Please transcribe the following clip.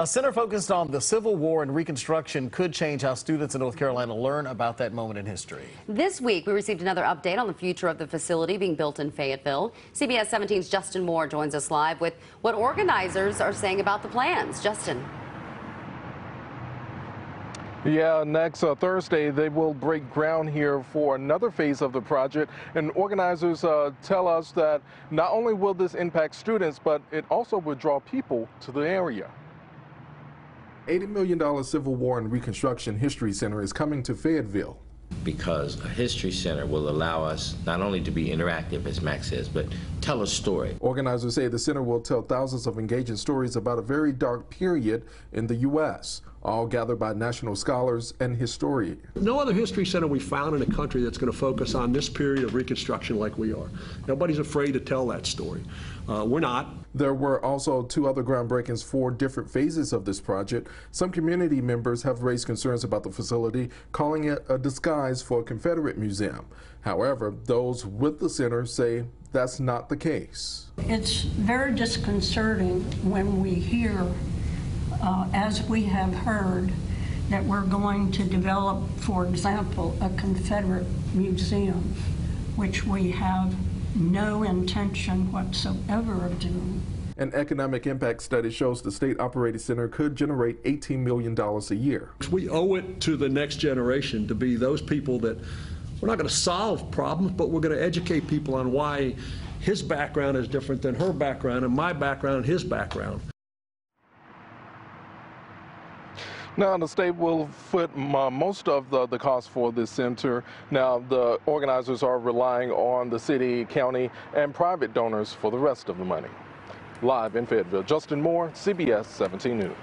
A center focused on the Civil War and Reconstruction could change how students in North Carolina learn about that moment in history. This week, we received another update on the future of the facility being built in Fayetteville. CBS 17's Justin Moore joins us live with what organizers are saying about the plans. Justin. Yeah, next uh, Thursday they will break ground here for another phase of the project. And organizers uh, tell us that not only will this impact students, but it also will draw people to the area. $80 million Civil War and Reconstruction History Center is coming to Fayetteville. Because a history center will allow us not only to be interactive, as Max says, but tell a story. Organizers say the center will tell thousands of engaging stories about a very dark period in the U.S., all gathered by national scholars and historians. No other history center we found in the country that's going to focus on this period of Reconstruction like we are. Nobody's afraid to tell that story. Uh, we're not. There were also two other groundbreakings for different phases of this project. Some community members have raised concerns about the facility, calling it a disguise for a Confederate museum. However, those with the center say that's not the case. It's very disconcerting when we hear uh, as we have heard, that we're going to develop, for example, a Confederate museum, which we have no intention whatsoever of doing. An economic impact study shows the state operated center could generate $18 million a year. We owe it to the next generation to be those people that we're not going to solve problems, but we're going to educate people on why his background is different than her background and my background and his background. Now, the state will foot uh, most of the, the cost for this center. Now, the organizers are relying on the city, county, and private donors for the rest of the money. Live in Fayetteville, Justin Moore, CBS 17 News.